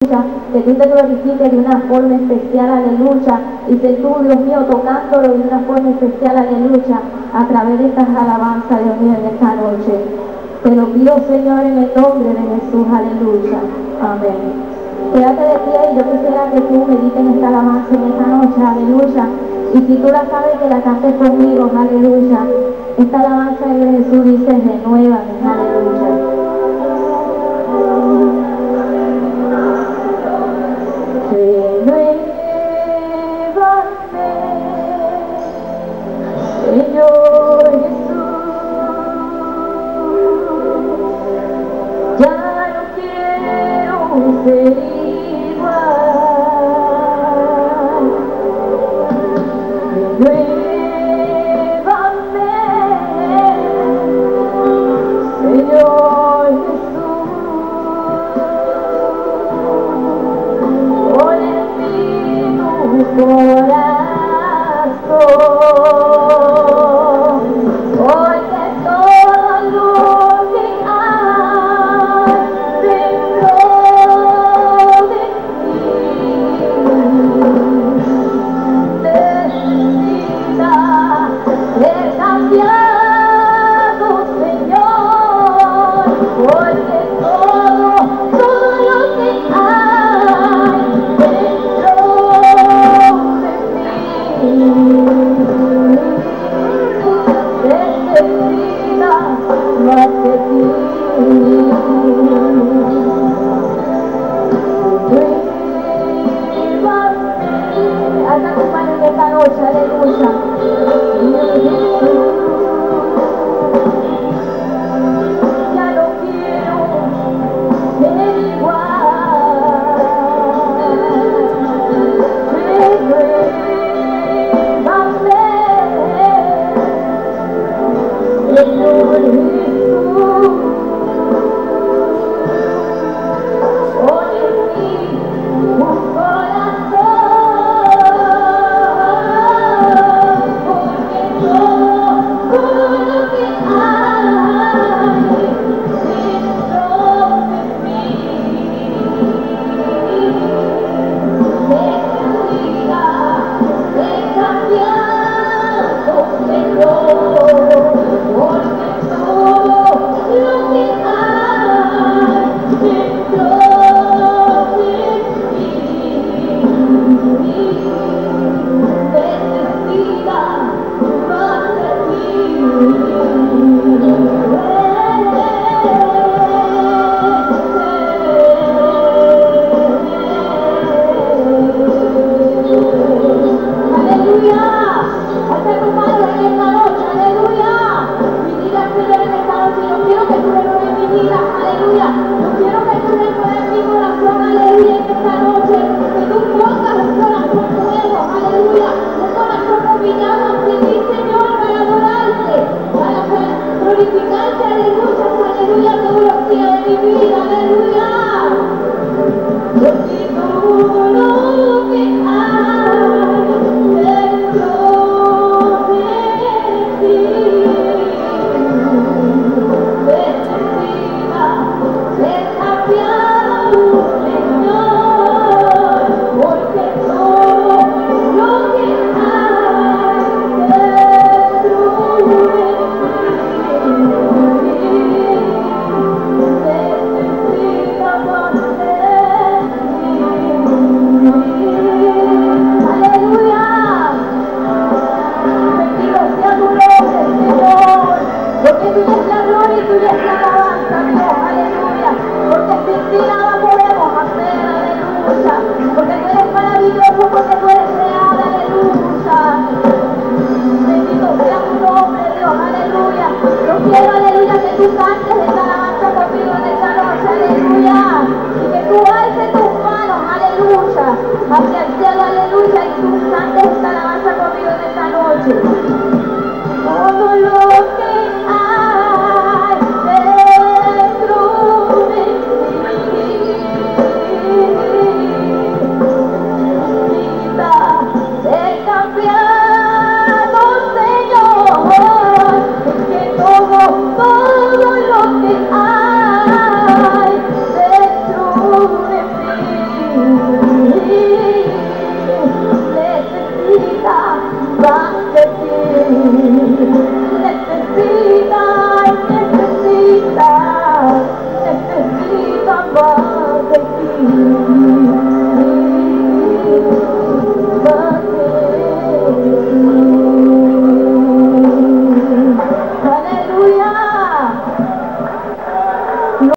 que tú te glorifiques de una forma especial, aleluya, y que tú, Dios mío, tocándolo de una forma especial, aleluya, a través de estas alabanzas, Dios mío, en esta noche. Te lo pido, Señor, en el nombre de Jesús, aleluya. Amén. Quédate de pie y yo quisiera que tú medites esta alabanza en esta noche, aleluya. Y si tú la sabes, que la cantes conmigo, aleluya. Esta alabanza de Jesús dice, renueva, aleluya. Lord. Thank you. Thank you. Aleluya, esta alabanza, Dios, aleluya. Porque sin ti nada podemos hacer, aleluya. Porque tú eres maravilloso, porque tú eres real, aleluya. Bendito sea tu nombre, Dios, aleluya. Yo quiero, aleluya, que tú cantes.